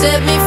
set me